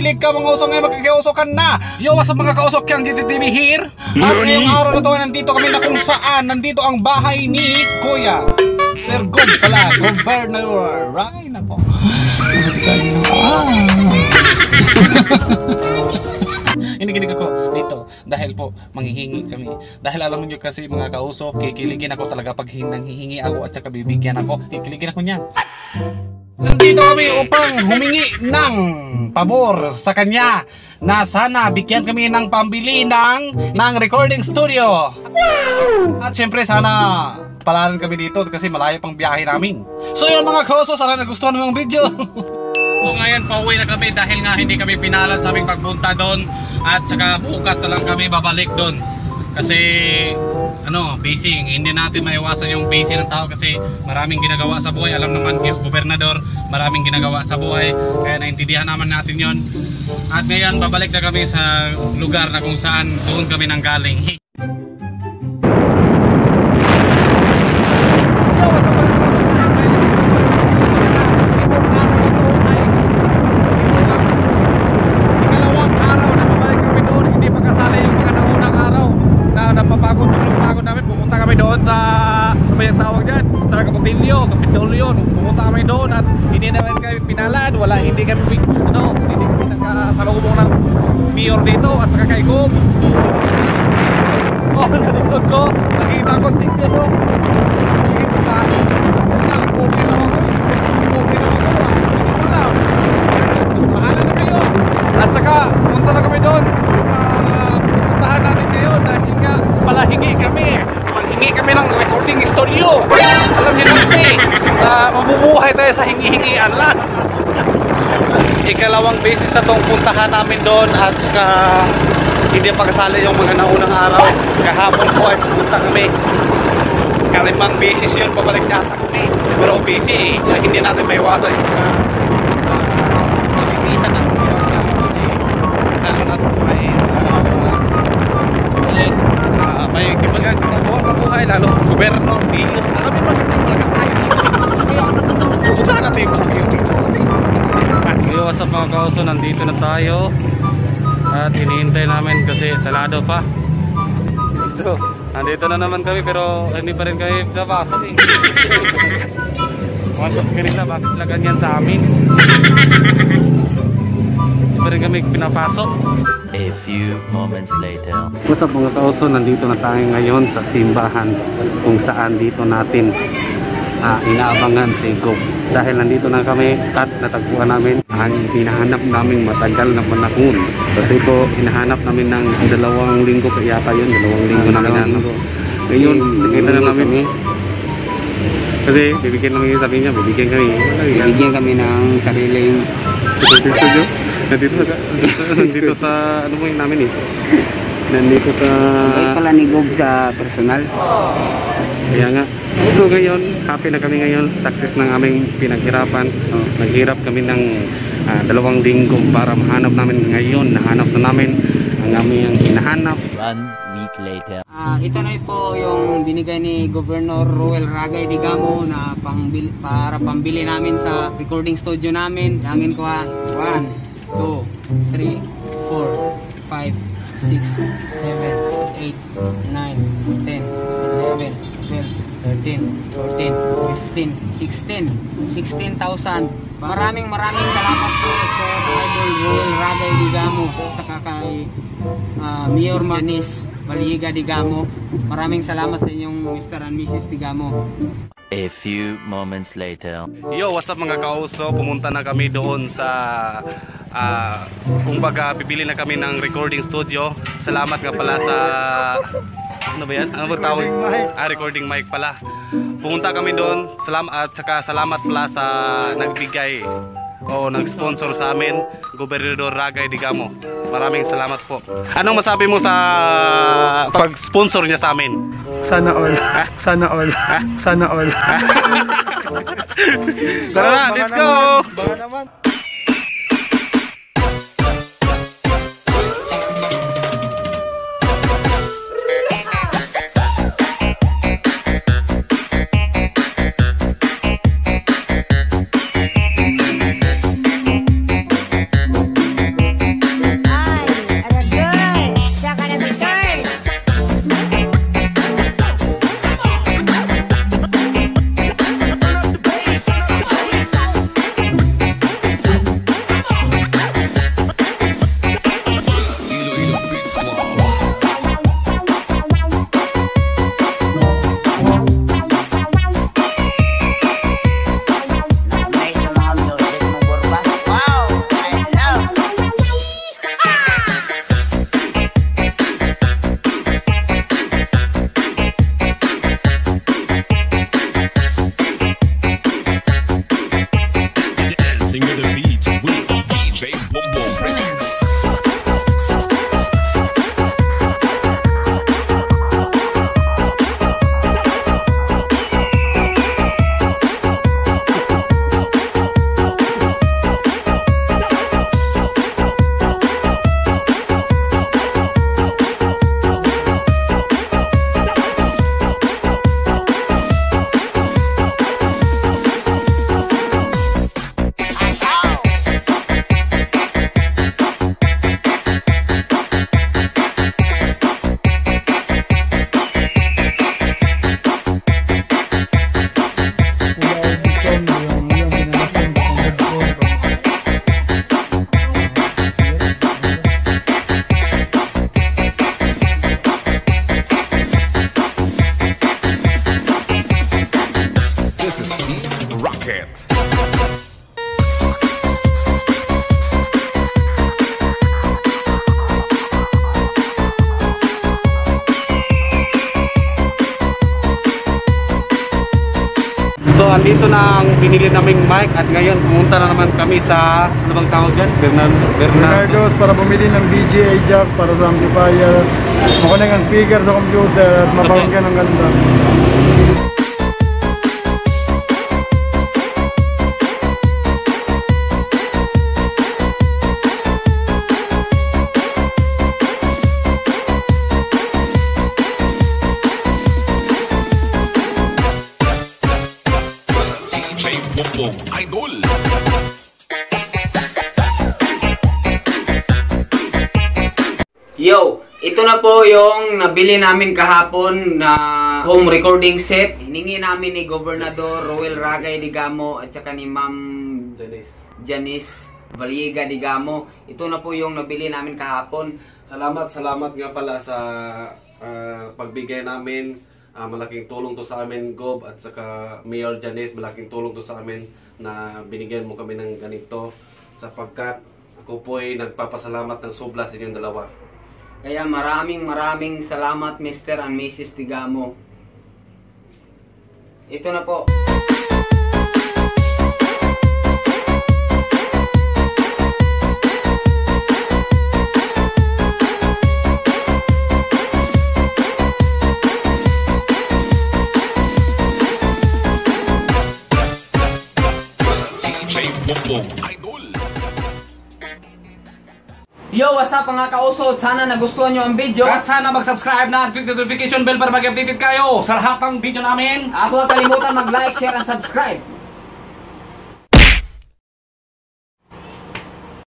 Mahilig ka mga usok ngayon magkakiusokan na Yo, what's up mga kausok kang DTTV here At ngayong araw na to nandito kami na kung saan Nandito ang bahay ni Kuya Sir Gob pala, Governor Ay, nako Ah. Iniginig ako dito dahil po manghihingi kami. Dahil alam niyo kasi mga kausok, kikiligin ako talaga pag nanghihingi ako at saka bibigyan ako. Kikiligin ako niyan. Nandito kami upang humingi ng pabor sa kanya na sana bigyan kami ng pambili ng, ng recording studio. At syempre sana palaran kami dito kasi malayo pang biyahe namin. So yun mga kauso, sana nagustuhan mo yung video. So ngayon pauwi na kami dahil nga hindi kami pinalan sa aming pagpunta doon at saka bukas na lang kami babalik doon. Kasi ano, busy. Hindi natin maiwasan yung busy ng tao kasi maraming ginagawa sa buhay. Alam naman, gobernador, maraming ginagawa sa buhay. Kaya naintindihan naman natin yon. At ngayon, babalik na kami sa lugar na kung saan doon kami nang galing. Ikalawang araw na babalik kami doon, hindi pa kasali yung mga naunang araw na napapagod sa pagod namin. Pumunta kami doon sa, ano ba yung tawag dyan? Sa Kapitilyo, Kapitolyo. Pumunta kami doon at hindi naman kami pinalan. Wala, hindi kami, ano, hindi kami nagkasalubong ng mayor dito at saka kay Gob. Oh, nalikod ko. Nakita ko tingnan ko. Nakita ka. Ang pogi na ako. Pogi na ako. Hindi ko alam. Bahala na kayo. At saka, punta na kami doon. Uh, pupuntahan natin kayo dahil nga palahingi kami. Panghingi kami ng recording studio. Alam niyo na kasi, uh, mabubuhay tayo sa hingi-hingian. Ikalawang beses na tong puntahan namin doon at saka hindi pa kasali yung mga naunang araw. Kahapon po ay pupunta kami. Kalimang beses yun, pabalik yata kami. Pero busy eh, hindi natin may iwasan yung what's up mga kauso, nandito na tayo at hinihintay namin kasi salado pa ito, nandito na naman kami pero hindi pa rin kami napasok eh Wantot kanila, bakit sila ganyan sa amin? Hindi pa rin kami pinapasok. A few moments later. What's up mga kauso, nandito na tayo ngayon sa simbahan kung saan dito natin ah, inaabangan si Gob. Dahil nandito na kami at natagpuan namin ang hinahanap naming matagal na panahon. Kasi po, hinahanap namin ng dalawang linggo pa yata yun, dalawang linggo na hinahanap. Ngayon, nakita na namin. Kasi bibigyan namin yung sabi niya, bibigyan kami. Bibigyan kami ng sariling Ito studio. Nandito sa, nandito sa, ano mo yung namin eh. Nandito sa, Ay pala ni Gob sa personal. kaya nga. So ngayon, happy na kami ngayon. Success ng aming pinaghirapan. Oh, naghirap kami ng ah, dalawang linggo para mahanap namin ngayon. Nahanap na namin ang aming hinahanap. One week later. Ah, ito na po yung binigay ni Governor Ruel Ragay Digamo na pangbil, para pambili namin sa recording studio namin. Yangin ko ha. 1, 2, 3, 4, 5, 6, 7, 8, 9, 10, 11, 12, 13, 14, 15, 16, 16,000. Maraming maraming salamat po sa Idol Ruel Ragay Digamo at saka kay ah, Mayor Manis Baliga Digamo. Maraming salamat sa inyong Mr. and Mrs. Digamo. A few moments later. Yo, what's up mga kauso? Pumunta na kami doon sa ah, kumbaga bibili na kami ng recording studio. Salamat nga pala sa ano ba yan? Ano ba tawag? Ah, recording mic pala. Pumunta kami doon. Salamat at saka salamat pala sa nagbigay o nag-sponsor sa amin, Gobernador Ragay Digamo. Maraming salamat po. Anong masabi mo sa pag-sponsor niya sa amin? Sana all. Sana all. Sana all. Tara na, let's go! Baka naman. Na ang binili naming mic at ngayon pumunta na naman kami sa ano bang tawag dyan? Bernardo. Bernardo. Bernardo's para bumili ng BGA jack para sa amplifier. Makunik ang speaker sa computer at mapakinggan ang ganda. Yo, ito na po yung nabili namin kahapon na home recording set. Hiningi namin ni Gobernador Roel Ragay Digamo at saka ni Ma'am Janice Valiega Digamo. Ito na po yung nabili namin kahapon. Salamat, salamat nga pala sa ah, pagbigay namin. Ah, malaking tulong to sa amin, Gob, at saka Mayor Janice, malaking tulong to sa amin na binigyan mo kami ng ganito sapagkat ako po ay nagpapasalamat ng sobra sa inyong dalawa. Kaya maraming maraming salamat Mr. and Mrs. Digamo. Ito na po. Yo, what's up mga kausod? Sana nagustuhan nyo ang video. At sana mag-subscribe na at click the notification bell para mag-updated kayo sa lahat ng video namin. At huwag kalimutan mag-like, share, and subscribe.